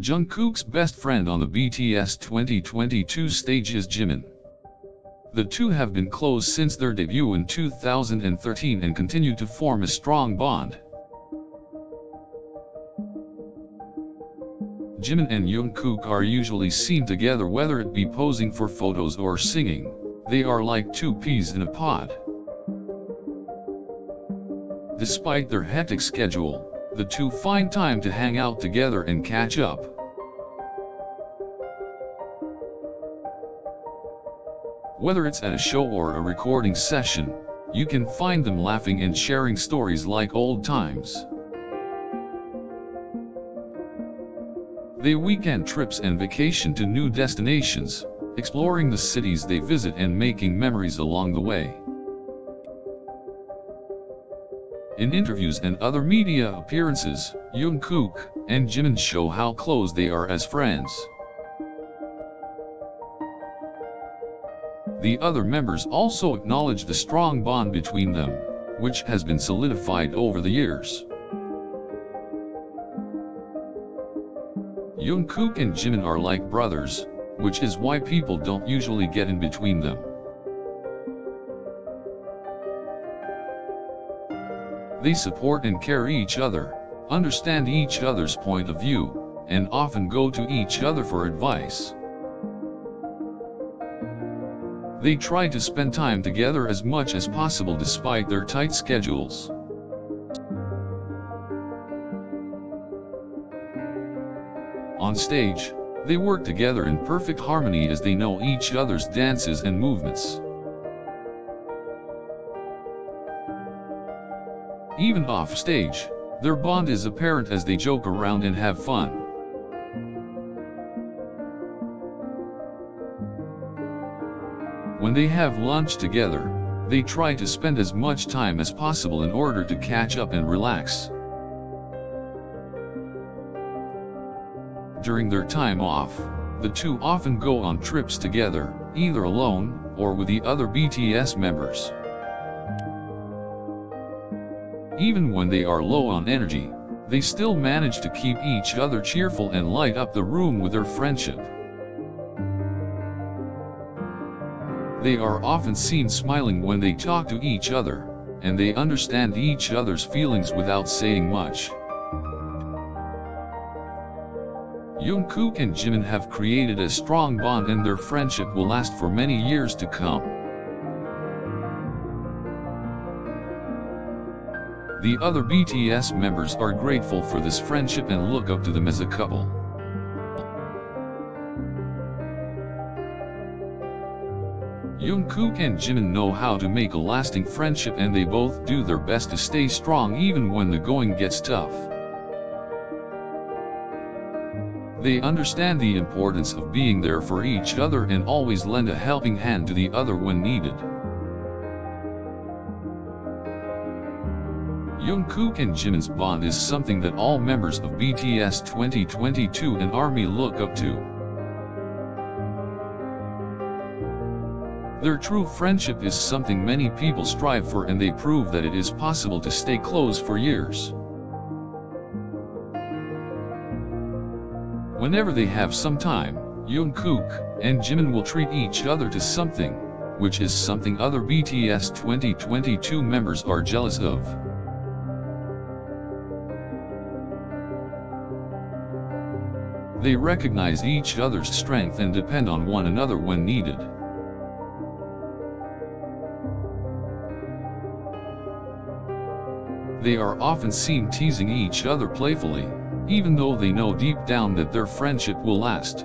Jungkook's best friend on the BTS 2022 stage is Jimin. The two have been close since their debut in 2013 and continue to form a strong bond. Jimin and Jungkook are usually seen together whether it be posing for photos or singing, they are like two peas in a pod. Despite their hectic schedule, the two find time to hang out together and catch up. Whether it's at a show or a recording session, you can find them laughing and sharing stories like old times. They weekend trips and vacation to new destinations, exploring the cities they visit and making memories along the way. In interviews and other media appearances, Jungkook and Jimin show how close they are as friends. The other members also acknowledge the strong bond between them, which has been solidified over the years. Jungkook and Jimin are like brothers, which is why people don't usually get in between them. They support and care each other, understand each other's point of view, and often go to each other for advice. They try to spend time together as much as possible despite their tight schedules. On stage, they work together in perfect harmony as they know each other's dances and movements. Even off stage, their bond is apparent as they joke around and have fun. When they have lunch together, they try to spend as much time as possible in order to catch up and relax. During their time off, the two often go on trips together, either alone, or with the other BTS members. Even when they are low on energy, they still manage to keep each other cheerful and light up the room with their friendship. They are often seen smiling when they talk to each other, and they understand each other's feelings without saying much. Jungkook and Jimin have created a strong bond and their friendship will last for many years to come. The other BTS members are grateful for this friendship and look up to them as a couple. Jungkook and Jimin know how to make a lasting friendship and they both do their best to stay strong even when the going gets tough. They understand the importance of being there for each other and always lend a helping hand to the other when needed. Jungkook and Jimin's bond is something that all members of BTS 2022 and ARMY look up to. Their true friendship is something many people strive for and they prove that it is possible to stay close for years. Whenever they have some time, Jungkook and Jimin will treat each other to something, which is something other BTS 2022 members are jealous of. They recognize each other's strength and depend on one another when needed. They are often seen teasing each other playfully, even though they know deep down that their friendship will last.